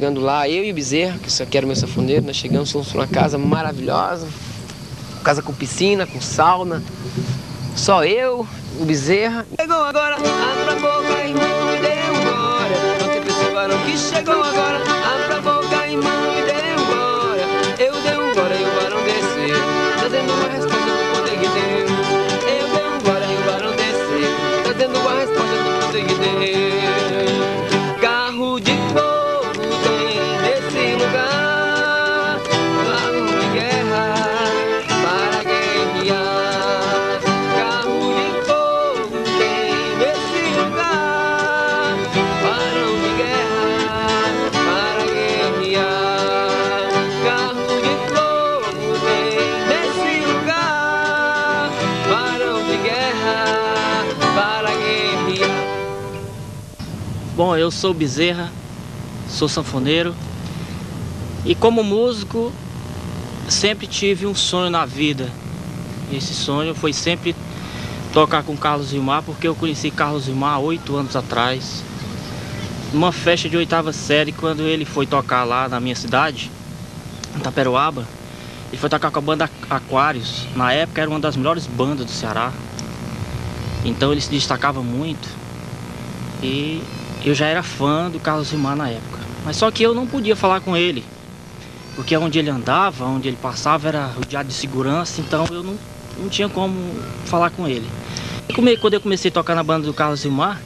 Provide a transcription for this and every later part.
Chegando lá, eu e o Bezerra, que isso aqui era o meu safoneiro, nós chegamos, fomos para uma casa maravilhosa, casa com piscina, com sauna. Só eu, o Bezerra. Chegou agora, abra a boca, e deu embora. Não tem varão que chegou agora, Bom, eu sou Bezerra, sou sanfoneiro e como músico sempre tive um sonho na vida. Esse sonho foi sempre tocar com Carlos Vilmar, porque eu conheci Carlos Vilmar há oito anos atrás, numa festa de oitava série, quando ele foi tocar lá na minha cidade, em Taperoaba. Ele foi tocar com a banda Aquários. Na época era uma das melhores bandas do Ceará. Então ele se destacava muito. E eu já era fã do Carlos Rimar na época. Mas só que eu não podia falar com ele. Porque onde ele andava, onde ele passava era rodeado de segurança, então eu não, não tinha como falar com ele. E quando eu comecei a tocar na banda do Carlos Rimar,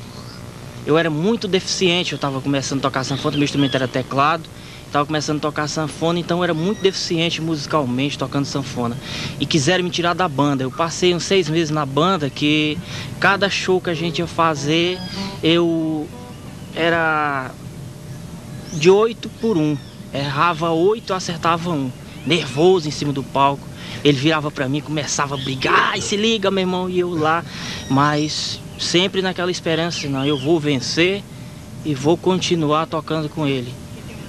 eu era muito deficiente, eu estava começando a tocar sanfona, meu instrumento era teclado, estava começando a tocar sanfona, então eu era muito deficiente musicalmente tocando sanfona. E quiseram me tirar da banda. Eu passei uns seis meses na banda que cada show que a gente ia fazer, eu era de oito por um. Errava oito, acertava um. Nervoso em cima do palco. Ele virava pra mim, começava a brigar, ai se liga, meu irmão, e eu lá. Mas sempre naquela esperança, não, eu vou vencer e vou continuar tocando com ele.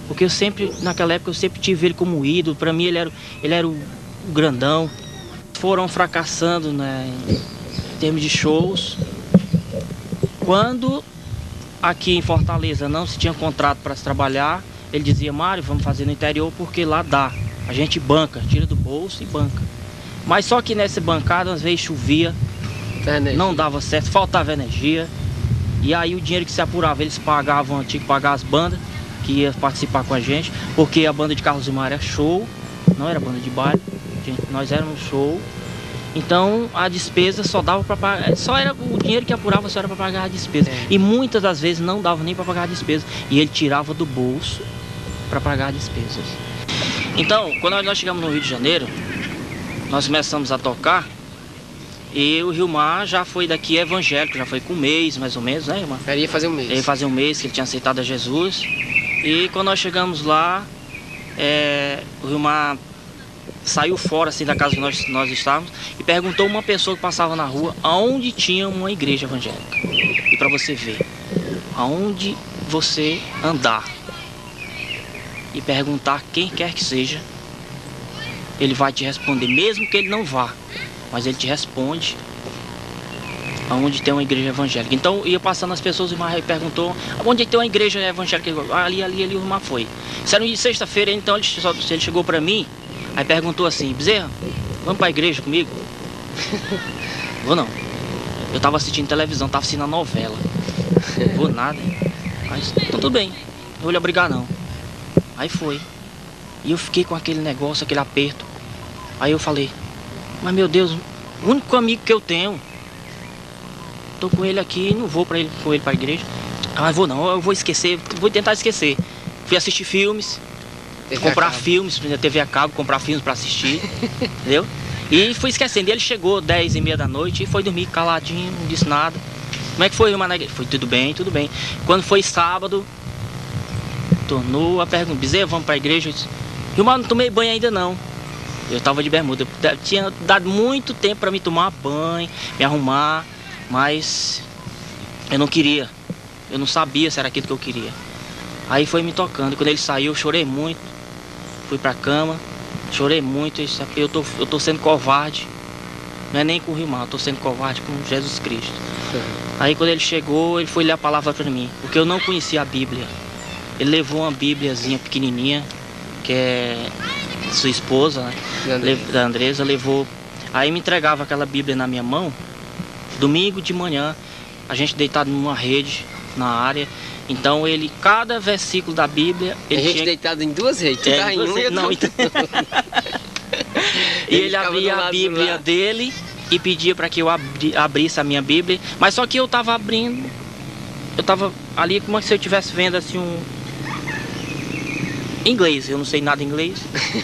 Porque eu sempre, naquela época, eu sempre tive ele como ídolo. Pra mim ele era, ele era o grandão. Foram fracassando né, em termos de shows. Quando aqui em Fortaleza não se tinha contrato para se trabalhar, ele dizia, Mário, vamos fazer no interior porque lá dá. A gente banca, tira do bolso e banca. Mas só que nessa bancada, às vezes chovia, não dava certo, faltava energia. E aí o dinheiro que se apurava, eles pagavam, tinha que pagar as bandas que ia participar com a gente, porque a banda de Carlos Mar era show, não era banda de baile, nós éramos show. Então a despesa só dava para pagar, só era o dinheiro que apurava só era para pagar a despesa. É. E muitas das vezes não dava nem para pagar a despesa, e ele tirava do bolso para pagar as despesas. Então, quando nós chegamos no Rio de Janeiro, nós começamos a tocar e o Rilmar já foi daqui evangélico, já foi com um mês mais ou menos, né, Rilmar? Ele ia fazer um mês. Ele fazia um mês que ele tinha aceitado a Jesus. E quando nós chegamos lá, é, o Rilmar saiu fora assim da casa que nós, nós estávamos e perguntou uma pessoa que passava na rua aonde tinha uma igreja evangélica. E para você ver, aonde você andar e perguntar quem quer que seja, ele vai te responder, mesmo que ele não vá, mas ele te responde onde tem uma igreja evangélica. Então ia passando as pessoas e o Mar perguntou onde é tem uma igreja evangélica. Ali, ali, ali o Mar foi. Isso era de sexta-feira, então ele, ele chegou para mim, aí perguntou assim, Bezerra, vamos para a igreja comigo? Vou não. Eu tava assistindo televisão, tava assistindo a novela. Vou nada. Mas então tudo bem, não vou lhe obrigar não. Aí foi. E eu fiquei com aquele negócio, aquele aperto. Aí eu falei, mas meu Deus, o único amigo que eu tenho tô com ele aqui não vou para ele, com ele para a igreja. Ah, vou não, eu vou esquecer, vou tentar esquecer. Fui assistir filmes, TV comprar filmes, TV a cabo, comprar filmes para assistir, entendeu? E fui esquecendo. Ele chegou 10 e meia da noite e foi dormir caladinho, não disse nada. Como é que foi, igreja? Foi tudo bem, tudo bem. Quando foi sábado, tornou a pergunta, Bezerra, vamos para a igreja? Eu disse, Irmão, não tomei banho ainda não. Eu tava de bermuda. Eu tinha dado muito tempo para me tomar banho, me arrumar, mas eu não queria. Eu não sabia se era aquilo que eu queria. Aí foi me tocando. Quando ele saiu, eu chorei muito. Fui pra cama, chorei muito. Eu disse, Eu tô, eu tô sendo covarde. Não é nem com o Rimar, eu tô sendo covarde com Jesus Cristo. Aí quando ele chegou, ele foi ler a palavra para mim, porque eu não conhecia a Bíblia. ele levou uma bíbliazinha pequenininha, que é sua esposa, né? Andresa. Da Andresa, levou. Aí me entregava aquela bíblia na minha mão, domingo de manhã, a gente deitado numa rede na área. Então ele, cada versículo da Bíblia, A ele gente tinha deitado em duas redes. Tu É, tá em e tô não, então-. E ele do abria a Bíblia dele e pedia para que eu abri- abrisse a minha Bíblia. Mas só que eu tava abrindo, eu tava ali como se eu estivesse vendo assim um. Inglês, eu não sei nada inglês.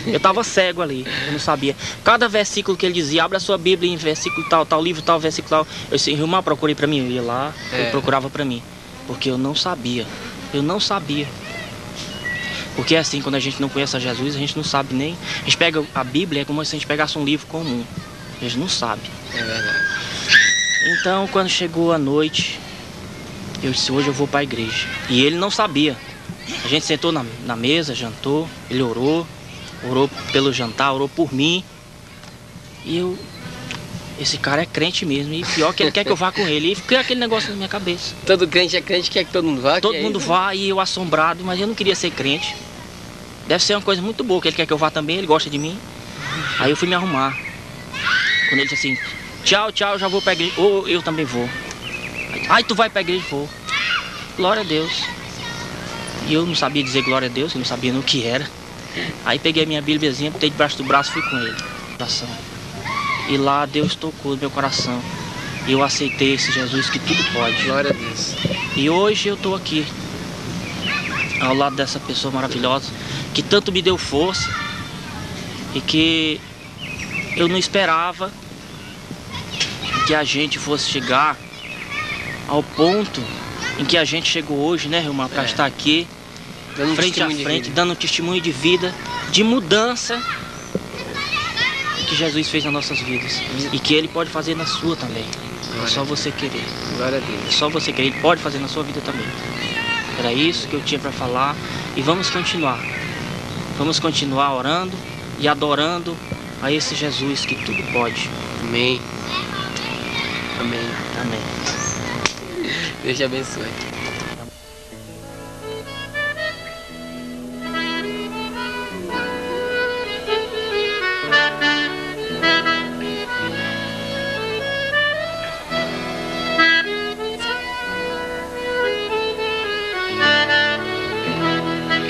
Eu tava cego ali, eu não sabia. Cada versículo que ele dizia, abra a sua Bíblia em versículo tal, tal livro, tal, versículo tal. Eu disse, irmão, procurei para mim. Eu ia lá, É. eu procurava para mim. Porque eu não sabia. Eu não sabia. Porque assim, quando a gente não conhece a Jesus, a gente não sabe nem. A gente pega a Bíblia, é como se a gente pegasse um livro comum. A gente não sabe. É verdade. Então, quando chegou a noite, eu disse: hoje eu vou para a igreja. E ele não sabia. A gente sentou na, na mesa, jantou, ele orou, orou pelo jantar, orou por mim. E eu. Esse cara é crente mesmo. E pior que ele quer que eu vá com ele. E fiquei aquele negócio na minha cabeça. Todo crente é crente, quer que todo mundo vá. Todo é mundo isso? vai e eu assombrado, mas eu não queria ser crente. Deve ser uma coisa muito boa, que ele quer que eu vá também, ele gosta de mim. Aí eu fui me arrumar. Quando ele disse assim, tchau, tchau, já vou pra igreja. Ou eu também vou. Aí, tu vai pra igreja? Vou. Glória a Deus. E eu não sabia dizer glória a Deus, eu não sabia no que era. Aí peguei a minha bíbliazinha, botei debaixo do braço e fui com ele. Oração. E lá Deus tocou no meu coração. E eu aceitei esse Jesus que tudo pode. Glória a Deus. E hoje eu estou aqui, ao lado dessa pessoa maravilhosa, que tanto me deu força e que eu não esperava que a gente fosse chegar ao ponto em que a gente chegou hoje, né, Rilmar, para É. estar aqui, Dando um frente a frente, dando um testemunho de vida, de mudança que Jesus fez nas nossas vidas e que Ele pode fazer na sua também. É só você querer. Glória a É Deus. só você querer, ele pode fazer na sua vida também. Era isso que eu tinha para falar e vamos continuar. Vamos continuar orando e adorando a esse Jesus que tudo pode. Amém. Amém. Amém. Deus te abençoe.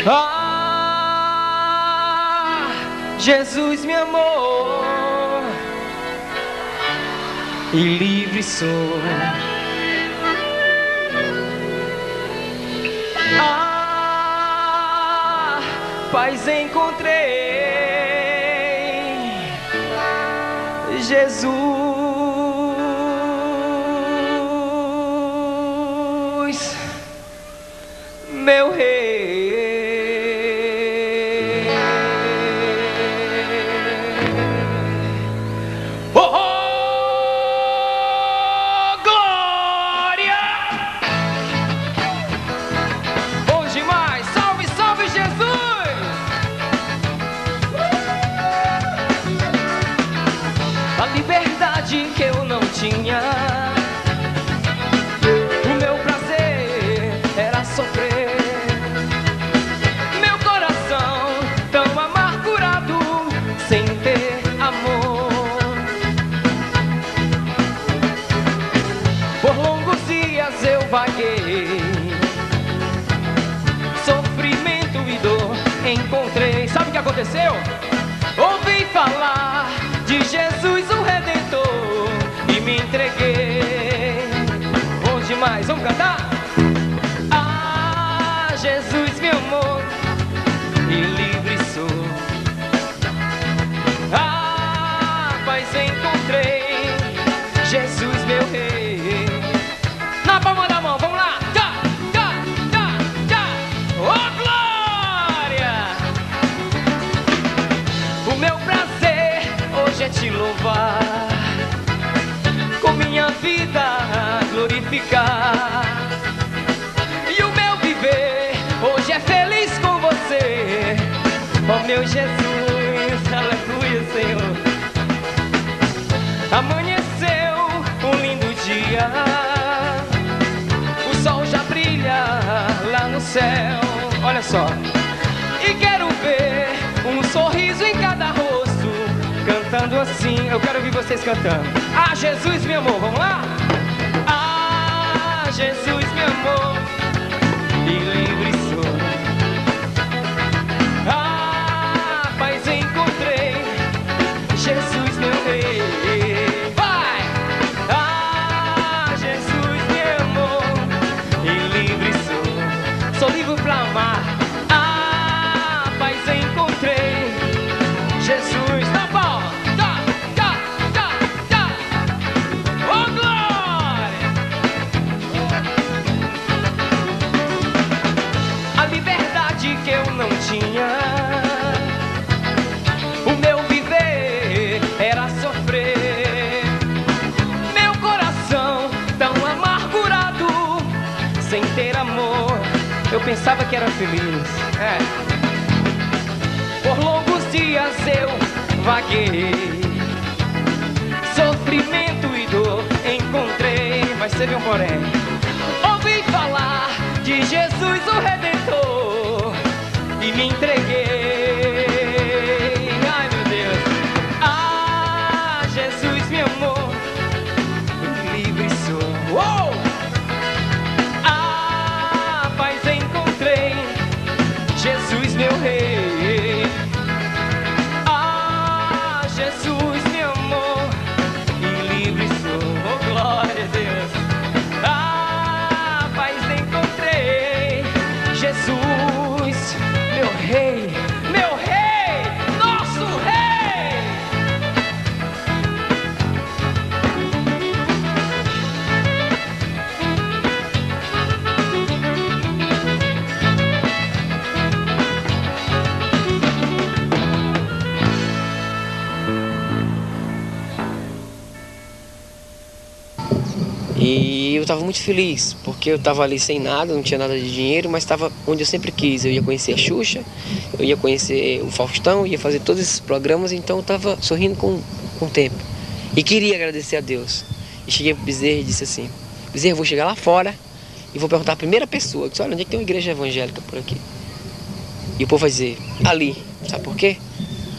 Ah, Jesus me amou e livre sou. Ah, paz encontrei, Jesus, meu rei. Glorificar. E o meu viver hoje é feliz com você, oh meu Jesus, aleluia, Senhor. Amanheceu um lindo dia, o sol já brilha lá no céu. Olha só. E quero ver um sorriso em cada rosto, cantando assim. Eu quero ouvir vocês cantando. Ah, Jesus me amou, vamos lá? Jesus me amou pensava que era feliz. É. Por longos dias eu vaguei. Sofrimento e dor encontrei, mas teve um porém. Ouvi falar de Jesus o Redentor e me entreguei. E eu estava muito feliz, porque eu estava ali sem nada, não tinha nada de dinheiro, mas estava onde eu sempre quis. Eu ia conhecer a Xuxa, eu ia conhecer o Faustão, ia fazer todos esses programas, então eu estava sorrindo com, com o tempo. E queria agradecer a Deus. E cheguei pro Bezerra e disse assim: Bezerra, vou chegar lá fora e vou perguntar a primeira pessoa: disse, Olha, onde é que tem uma igreja evangélica por aqui? E o povo vai dizer: Ali. Sabe por quê?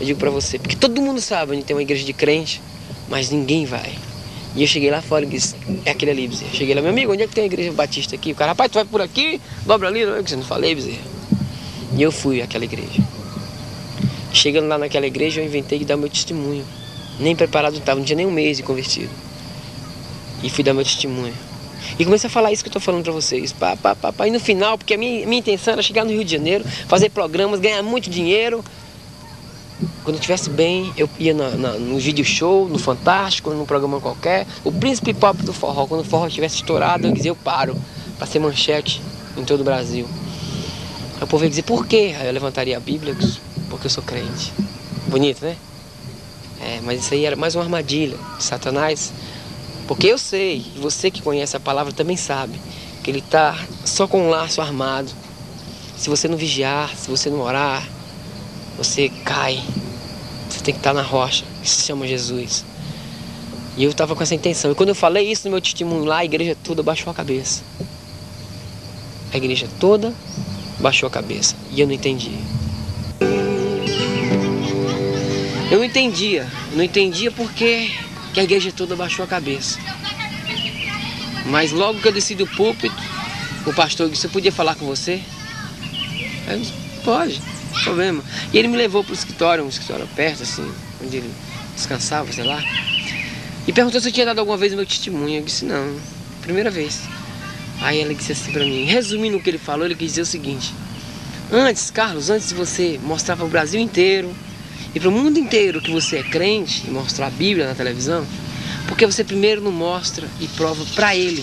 Eu digo para você: porque todo mundo sabe onde tem uma igreja de crente, mas ninguém vai. E eu cheguei lá fora e disse, é aquele ali, Bezerra. Cheguei lá, meu amigo, onde é que tem a igreja batista aqui? O cara, rapaz, tu vai por aqui, dobra ali, não é que você não falei, Bezerra. E eu fui àquela igreja. Chegando lá naquela igreja, eu inventei de dar meu testemunho. Nem preparado estava, não tinha nem um mês de convertido. E fui dar meu testemunho. E comecei a falar isso que eu estou falando para vocês. Pá, pá, pá, pá. E no final, porque a minha, minha intenção era chegar no Rio de Janeiro, fazer programas, ganhar muito dinheiro. Quando eu estivesse bem, eu ia na, na, no vídeo show, no Fantástico, num programa qualquer. O príncipe pop do forró. Quando o forró estivesse estourado, eu dizia, eu paro. Para ser manchete em todo o Brasil. Aí o povo ia dizer, por quê? Aí eu levantaria a Bíblia, porque eu sou crente. Bonito, né? É, mas isso aí era mais uma armadilha de Satanás. Porque eu sei, e você que conhece a palavra também sabe, que ele está só com um laço armado. Se você não vigiar, se você não orar, você cai. Você tem que estar na rocha, que se chama Jesus. E eu estava com essa intenção. E quando eu falei isso no meu testemunho lá, a igreja toda baixou a cabeça. A igreja toda baixou a cabeça. E eu não entendi. Eu não entendia. Eu não entendia porque que a igreja toda baixou a cabeça. Mas logo que eu desci do púlpito, o pastor disse, eu podia falar com você? Eu disse, pode, problema. E ele me levou para o escritório, um escritório perto, assim, onde ele descansava, sei lá. E perguntou se eu tinha dado alguma vez meu testemunho. Eu disse, não, primeira vez. Aí ela disse assim para mim, resumindo o que ele falou, ele quis dizer o seguinte. Antes, Carlos, antes de você mostrar para o Brasil inteiro e para o mundo inteiro que você é crente e mostrar a Bíblia na televisão, porque você primeiro não mostra e prova para ele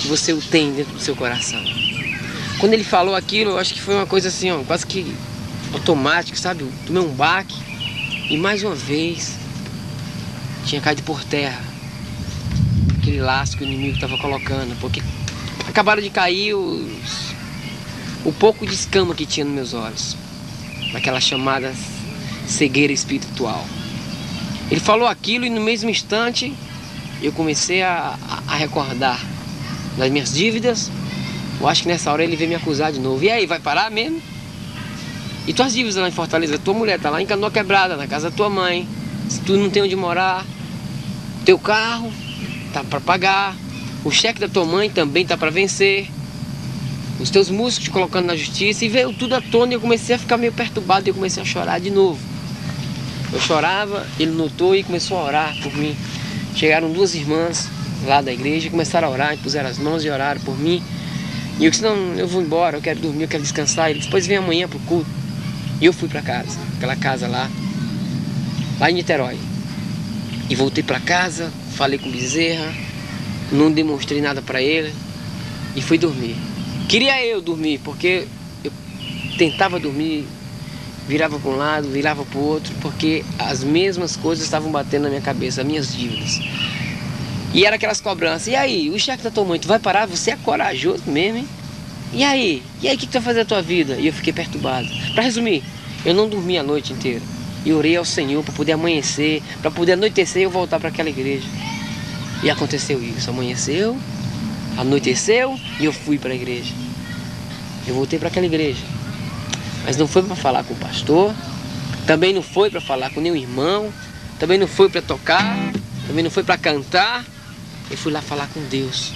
que você o tem dentro do seu coração. Quando ele falou aquilo, eu acho que foi uma coisa assim, ó, quase que automática, sabe? Eu tomei um baque e mais uma vez tinha caído por terra aquele laço que o inimigo estava colocando, porque acabaram de cair os, o pouco de escama que tinha nos meus olhos, naquela chamada cegueira espiritual. Ele falou aquilo e no mesmo instante eu comecei a, a, a recordar das minhas dívidas, Eu acho que nessa hora ele veio me acusar de novo. E aí, vai parar mesmo? E tuas dívidas lá em Fortaleza? Tua mulher tá lá em Canoa Quebrada, na casa da tua mãe. Se tu não tem onde morar, teu carro tá para pagar, o cheque da tua mãe também tá para vencer. Os teus músicos te colocando na justiça e veio tudo à tona e eu comecei a ficar meio perturbado e eu comecei a chorar de novo. Eu chorava, ele notou e começou a orar por mim. Chegaram duas irmãs lá da igreja, começaram a orar, e puseram as mãos e oraram por mim. E eu disse, não, eu vou embora, eu quero dormir, eu quero descansar. Ele depois vem amanhã pro culto. E eu fui para casa, aquela casa lá, lá em Niterói. E voltei para casa, falei com Bezerra, não demonstrei nada para ele e fui dormir. Queria eu dormir, porque eu tentava dormir, virava para um lado, virava para o outro, porque as mesmas coisas estavam batendo na minha cabeça, as minhas dívidas. E era aquelas cobranças. E aí, o chefe da tua mãe, tu vai parar? Você é corajoso mesmo, hein? E aí? E aí, o que, que tu vai fazer da tua vida? E eu fiquei perturbado. Para resumir, eu não dormi a noite inteira. E orei ao Senhor para poder amanhecer, para poder anoitecer e eu voltar para aquela igreja. E aconteceu isso. Amanheceu, anoiteceu e eu fui para a igreja. Eu voltei para aquela igreja. Mas não foi para falar com o pastor, também não foi para falar com nenhum irmão, também não foi para tocar, também não foi para cantar. Eu fui lá falar com Deus.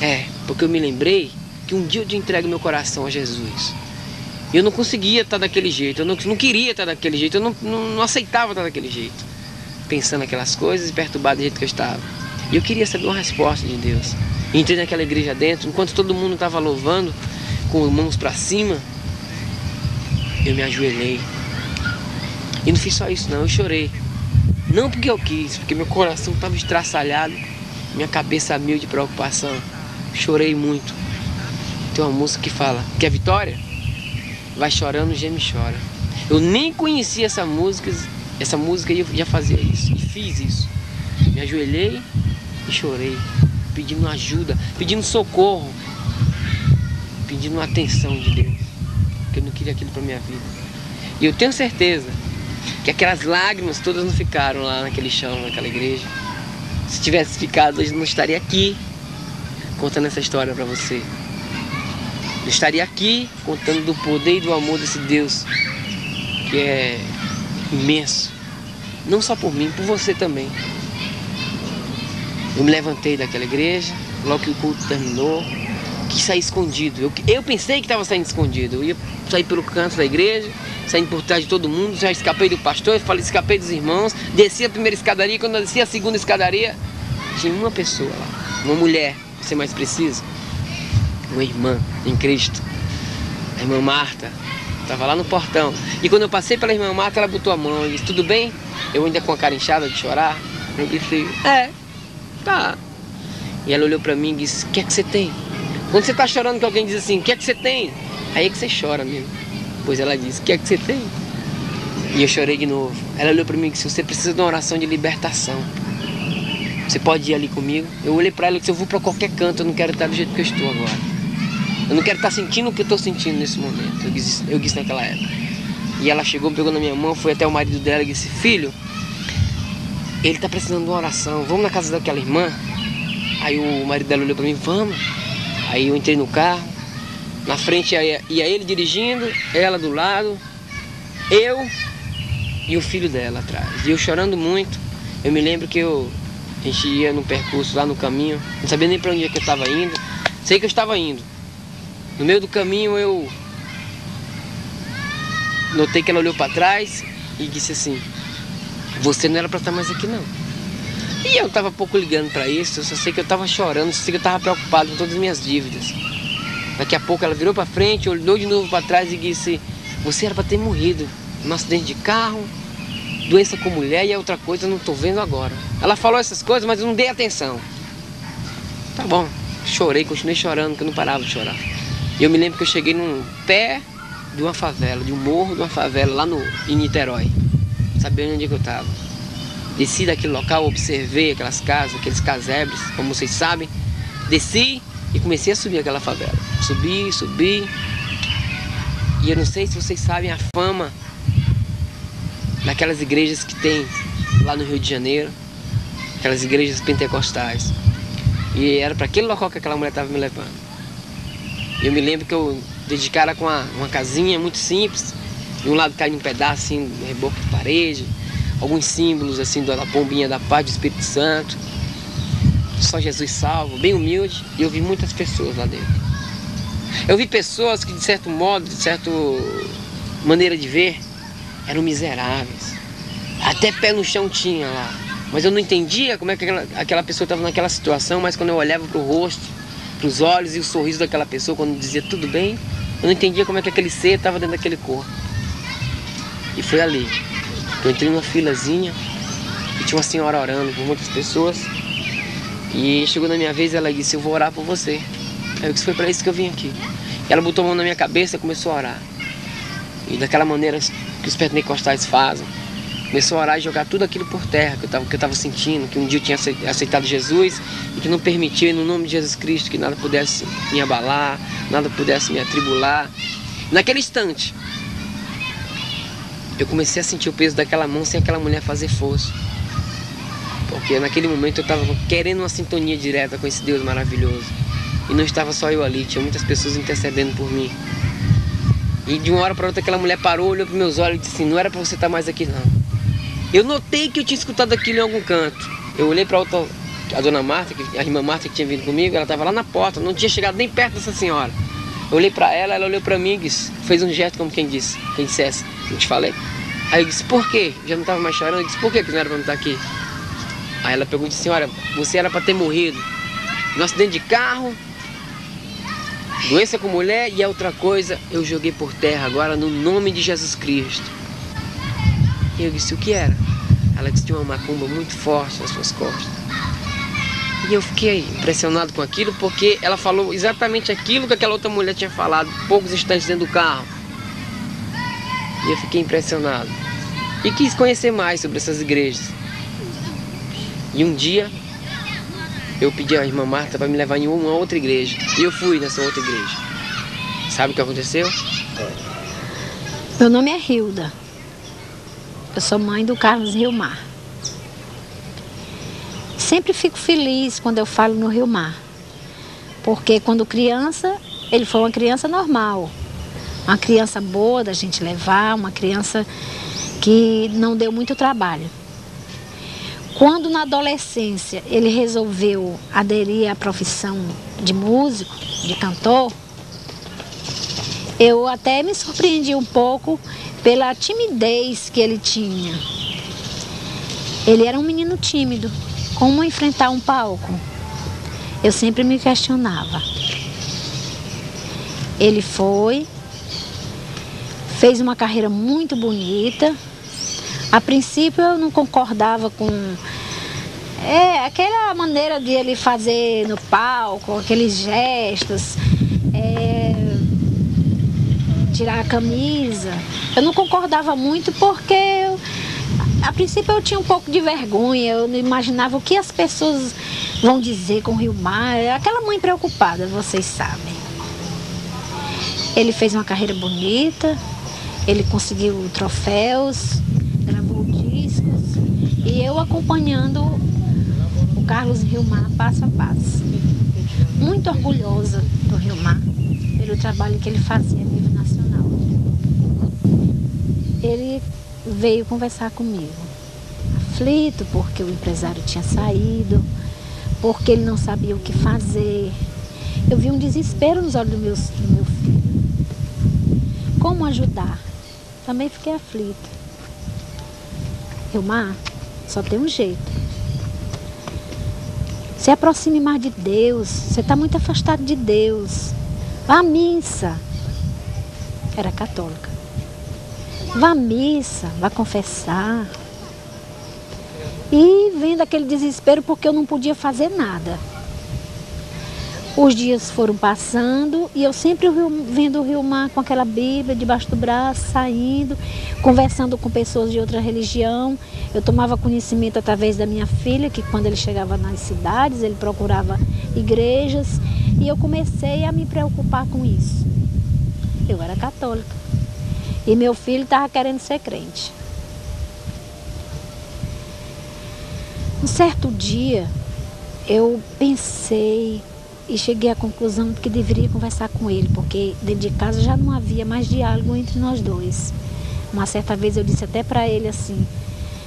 É, porque eu me lembrei que um dia eu te entrego meu coração a Jesus. Eu não conseguia estar daquele jeito, eu não, não queria estar daquele jeito, eu não, não, não aceitava estar daquele jeito. Pensando aquelas coisas e perturbado do jeito que eu estava. E eu queria saber uma resposta de Deus. Entrei naquela igreja dentro, enquanto todo mundo estava louvando, com mãos para cima, eu me ajoelhei. E não fiz só isso não, eu chorei. Não porque eu quis, porque meu coração estava estraçalhado, minha cabeça mil de preocupação. Chorei muito. Tem uma música que fala, quer vitória? Vai chorando, geme chora. Eu nem conhecia essa música, essa música e eu já fazia isso. E fiz isso. Me ajoelhei e chorei, pedindo ajuda, pedindo socorro, pedindo atenção de Deus. Porque eu não queria aquilo para minha vida. E eu tenho certeza que aquelas lágrimas todas não ficaram lá naquele chão, naquela igreja. Se tivesse ficado, hoje não estaria aqui contando essa história para você. Eu estaria aqui contando do poder e do amor desse Deus que é imenso. Não só por mim, por você também. Eu me levantei daquela igreja, logo que o culto terminou, quis sair escondido. Eu, eu pensei que estava saindo escondido. Eu ia sair pelo canto da igreja, saindo por trás de todo mundo, já escapei do pastor, falei, escapei dos irmãos, desci a primeira escadaria, quando eu desci a segunda escadaria, tinha uma pessoa lá, uma mulher, ser mais preciso, uma irmã em Cristo, a irmã Marta, estava lá no portão. E quando eu passei pela irmã Marta, ela botou a mão e disse, tudo bem? Eu ainda com a cara inchada de chorar, eu disse, é, tá. E ela olhou para mim e disse, o que é que você tem? Quando você está chorando que alguém diz assim, o que é que você tem? Aí é que você chora mesmo. Pois ela disse, o que é que você tem? E eu chorei de novo. Ela olhou para mim e disse, você precisa de uma oração de libertação. Você pode ir ali comigo? Eu olhei para ela e disse, eu vou para qualquer canto, eu não quero estar do jeito que eu estou agora. Eu não quero estar sentindo o que eu estou sentindo nesse momento. Eu disse, eu disse naquela época. E ela chegou, pegou na minha mão, foi até o marido dela e disse, filho, ele está precisando de uma oração, vamos na casa daquela irmã? Aí o marido dela olhou para mim, vamos. Aí eu entrei no carro, na frente ia, ia ele dirigindo, ela do lado, eu e o filho dela atrás. E eu chorando muito. Eu me lembro que eu, a gente ia no percurso lá no caminho, não sabia nem para onde é que eu estava indo. Sei que eu estava indo. No meio do caminho eu notei que ela olhou para trás e disse assim: Você não era para estar mais aqui não. E eu estava pouco ligando para isso, eu só sei que eu estava chorando, só sei que eu estava preocupado com todas as minhas dívidas. Daqui a pouco ela virou para frente, olhou de novo para trás e disse: Você era para ter morrido num acidente de carro, doença com mulher e é outra coisa, não estou vendo agora. Ela falou essas coisas, mas eu não dei atenção. Tá bom, chorei, continuei chorando, que eu não parava de chorar. E eu me lembro que eu cheguei num pé de uma favela, de um morro de uma favela lá no, em Niterói. Sabia onde é que eu estava. Desci daquele local, observei aquelas casas, aqueles casebres, como vocês sabem. Desci e comecei a subir aquela favela. Subi, subi. E eu não sei se vocês sabem a fama daquelas igrejas que tem lá no Rio de Janeiro, aquelas igrejas pentecostais. E era para aquele local que aquela mulher estava me levando. Eu me lembro que eu dedicara com uma, uma casinha muito simples. De um lado caiu um pedaço assim, um reboco de parede, alguns símbolos assim da pombinha da paz do Espírito Santo. Só Jesus salvo, bem humilde, e eu vi muitas pessoas lá dentro. Eu vi pessoas que de certo modo, de certa maneira de ver, eram miseráveis. Até pé no chão tinha lá. Mas eu não entendia como é que aquela, aquela pessoa estava naquela situação, mas quando eu olhava para o rosto, para os olhos e o sorriso daquela pessoa, quando dizia tudo bem, eu não entendia como é que aquele ser estava dentro daquele corpo. E foi ali. Eu entrei numa filazinha e tinha uma senhora orando por muitas pessoas. E chegou na minha vez ela disse, eu vou orar por você. Eu disse, foi para isso que eu vim aqui. E ela botou a mão na minha cabeça e começou a orar. E daquela maneira que os pentecostais fazem. Começou a orar e jogar tudo aquilo por terra que eu estava sentindo, que um dia eu tinha aceitado Jesus e que não permitiu, no nome de Jesus Cristo, que nada pudesse me abalar, nada pudesse me atribular. Naquele instante, eu comecei a sentir o peso daquela mão sem aquela mulher fazer força. Porque naquele momento eu estava querendo uma sintonia direta com esse Deus maravilhoso. E não estava só eu ali, tinha muitas pessoas intercedendo por mim. E de uma hora para outra aquela mulher parou, olhou para meus olhos e disse assim, não era para você estar mais aqui não. Eu notei que eu tinha escutado aquilo em algum canto. Eu olhei para outra, a dona Marta, a irmã Marta que tinha vindo comigo, ela estava lá na porta, não tinha chegado nem perto dessa senhora. Eu olhei para ela, ela olhou para mim e disse, fez um gesto como quem disse, quem dissesse, eu te falei. Aí eu disse, por quê? Já não estava mais chorando, eu disse, por quê que não era para me estar aqui? Aí ela perguntou, senhora, você era para ter morrido no acidente de carro, doença com mulher e a outra coisa eu joguei por terra agora no nome de Jesus Cristo. E eu disse, o que era? Ela disse, tinha uma macumba muito forte nas suas costas. E eu fiquei impressionado com aquilo porque ela falou exatamente aquilo que aquela outra mulher tinha falado poucos instantes dentro do carro. E eu fiquei impressionado. E quis conhecer mais sobre essas igrejas. E um dia eu pedi à irmã Marta para me levar em uma outra igreja. E eu fui nessa outra igreja. Sabe o que aconteceu? Meu nome é Hilda. Eu sou mãe do Carlos Rio Mar. Sempre fico feliz quando eu falo no Rio Mar, porque quando criança, ele foi uma criança normal, uma criança boa da gente levar, uma criança que não deu muito trabalho. Quando na adolescência ele resolveu aderir à profissão de músico, de cantor, eu até me surpreendi um pouco pela timidez que ele tinha. Ele era um menino tímido. Como enfrentar um palco? Eu sempre me questionava. Ele foi, fez uma carreira muito bonita. A princípio eu não concordava com é, aquela maneira de ele fazer no palco, aqueles gestos. É, tirar a camisa. Eu não concordava muito porque eu, a princípio eu tinha um pouco de vergonha, eu não imaginava o que as pessoas vão dizer com o Rio Mar. Aquela mãe preocupada, vocês sabem. Ele fez uma carreira bonita, ele conseguiu troféus, e eu acompanhando o Carlos Rio Mar passo a passo. Muito orgulhosa do Rio Mar pelo trabalho que ele fazia a nível nacional ele veio conversar comigo. Aflito porque o empresário tinha saído, porque ele não sabia o que fazer. Eu vi um desespero nos olhos do meu, do meu filho. Como ajudar? Também fiquei aflita. Ilmar, só tem um jeito. Se aproxime mais de Deus. Você está muito afastado de Deus. Vá à missa. Era católica. Vá à missa, vá confessar. E vendo aquele desespero porque eu não podia fazer nada. Os dias foram passando e eu sempre vendo o Rio Mar com aquela Bíblia debaixo do braço, saindo, conversando com pessoas de outra religião. Eu tomava conhecimento através da minha filha, que quando ele chegava nas cidades, ele procurava igrejas, e eu comecei a me preocupar com isso. Eu era católica. E meu filho estava querendo ser crente. Um certo dia eu pensei e cheguei à conclusão de que deveria conversar com ele, porque dentro de casa já não havia mais diálogo entre nós dois. Uma certa vez eu disse até para ele assim: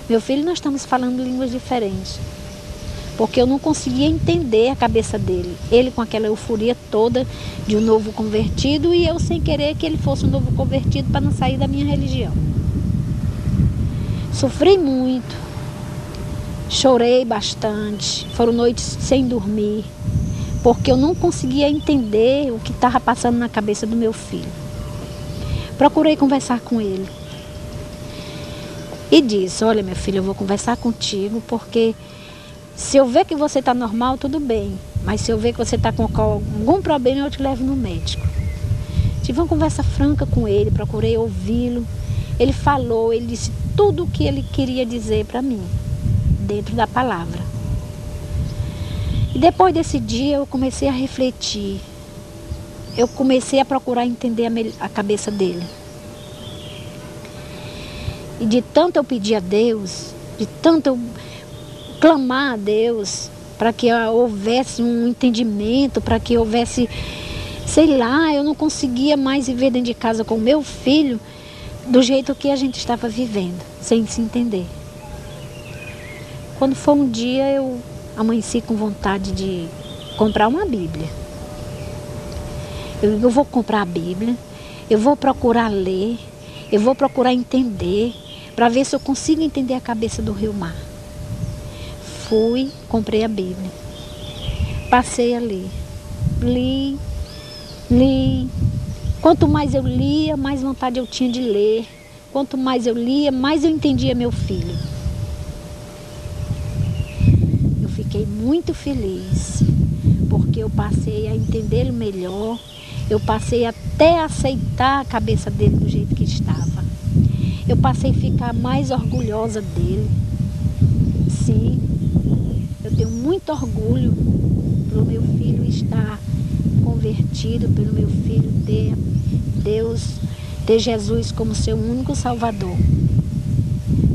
Meu filho, nós estamos falando línguas diferentes. Porque eu não conseguia entender a cabeça dele. Ele com aquela euforia toda de um novo convertido e eu sem querer que ele fosse um novo convertido para não sair da minha religião. Sofri muito, chorei bastante, foram noites sem dormir, porque eu não conseguia entender o que estava passando na cabeça do meu filho. Procurei conversar com ele e disse: Olha, meu filho, eu vou conversar contigo porque se eu ver que você está normal, tudo bem, mas se eu ver que você está com algum problema, eu te levo no médico. Tive uma conversa franca com ele, procurei ouvi-lo. Ele falou, ele disse tudo o que ele queria dizer para mim, dentro da palavra. E depois desse dia eu comecei a refletir. Eu comecei a procurar entender a, a cabeça dele. E de tanto eu pedir a Deus, de tanto eu clamar a Deus para que houvesse um entendimento, para que houvesse, sei lá, eu não conseguia mais viver dentro de casa com meu filho do jeito que a gente estava vivendo, sem se entender. Quando foi um dia, eu amanheci com vontade de comprar uma Bíblia. Eu, eu vou comprar a Bíblia, eu vou procurar ler, eu vou procurar entender, para ver se eu consigo entender a cabeça do Rio Mar. Fui, comprei a Bíblia. Passei a ler. Li, li, Quanto mais eu lia, mais vontade eu tinha de ler. Quanto mais eu lia, mais eu entendia meu filho. Eu fiquei muito feliz, porque eu passei a entendê-lo melhor. Eu passei até a aceitar a cabeça dele do jeito que estava. Eu passei a ficar mais orgulhosa dele. Sim, eu tenho muito orgulho pelo meu filho estar convertido, pelo meu filho ter Deus, ter Jesus como seu único Salvador.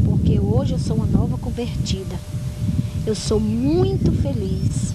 Porque hoje eu sou uma nova convertida. Eu sou muito feliz